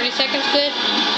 30 seconds good?